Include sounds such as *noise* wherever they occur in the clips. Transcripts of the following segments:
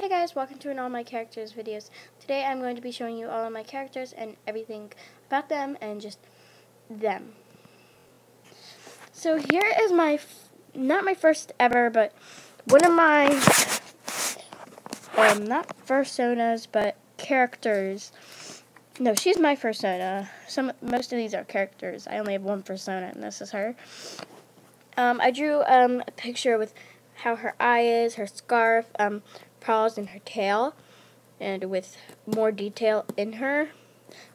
Hey guys, welcome to an All My Characters videos. Today I'm going to be showing you all of my characters and everything about them and just them. So here is my, not my first ever, but one of my, um, not personas, but characters. No, she's my persona. Some, most of these are characters. I only have one persona and this is her. Um, I drew um, a picture with how her eye is, her scarf, um, paws, in her tail, and with more detail in her.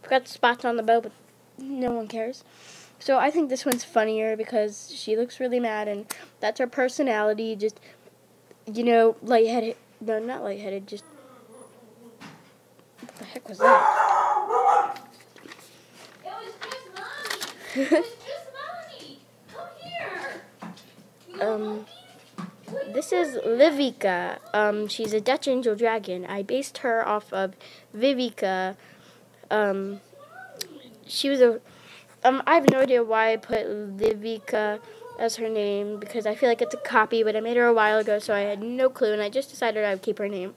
Forgot the spots on the bow, but no one cares. So I think this one's funnier because she looks really mad, and that's her personality. Just, you know, lightheaded. No, not lightheaded. Just, what the heck was that? It was just mommy. It *laughs* was just mommy. Come here. You Um, This is? Livica. Um, she's a Dutch angel dragon. I based her off of Vivica. Um, she was a. Um, I have no idea why I put Livica as her name because I feel like it's a copy, but I made her a while ago, so I had no clue, and I just decided I would keep her name.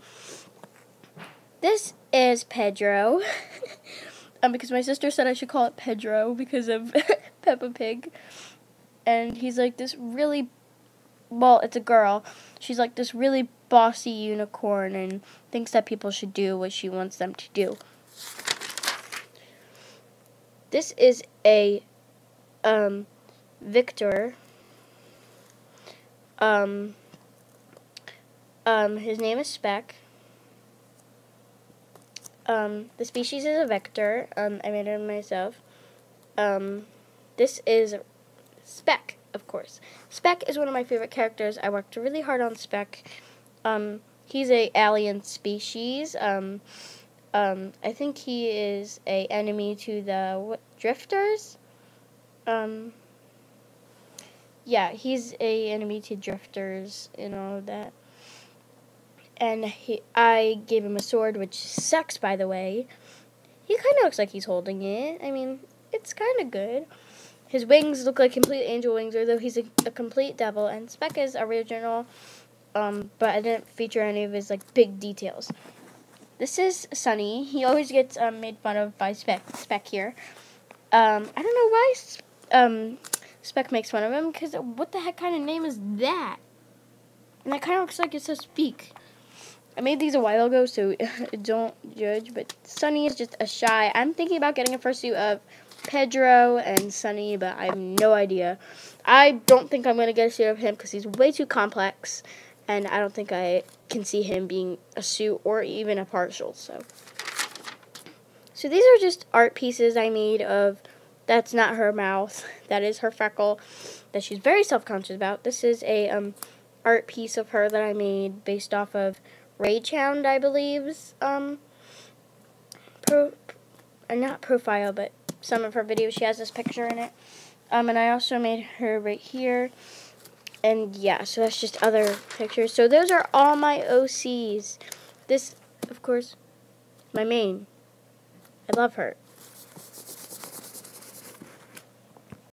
This is Pedro. *laughs* um, because my sister said I should call it Pedro because of *laughs* Peppa Pig. And he's like this really well, it's a girl. She's like this really bossy unicorn and thinks that people should do what she wants them to do. This is a um, Victor. Um, um, his name is Speck. Um, the species is a vector. Um, I made it myself. Um, this is Speck, of course. Speck is one of my favorite characters. I worked really hard on Speck. Um, he's a alien species. Um, um, I think he is a enemy to the what, drifters. Um, yeah, he's a enemy to drifters and all of that. And he, I gave him a sword, which sucks, by the way. He kind of looks like he's holding it. I mean, it's kind of good. His wings look like complete angel wings, although he's a, a complete devil. And Speck is original, um, but I didn't feature any of his like big details. This is Sunny. He always gets um, made fun of by Speck. Here. Um, I don't know why um, Speck makes fun of him because what the heck kind of name is that? And that kind of looks like it says Speak. I made these a while ago, so *laughs* don't judge. But Sunny is just a shy. I'm thinking about getting a fursuit of Pedro and Sunny, but I have no idea. I don't think I'm going to get a suit of him because he's way too complex, and I don't think I can see him being a suit or even a partial. So, so these are just art pieces I made of. That's not her mouth. *laughs* That is her freckle that she's very self-conscious about. This is a um, art piece of her that I made based off of Rage I believe's um, pro, not profile, but some of her videos. She has this picture in it. Um, and I also made her right here. And yeah, so that's just other pictures. So those are all my OCs. This, of course, my main. I love her.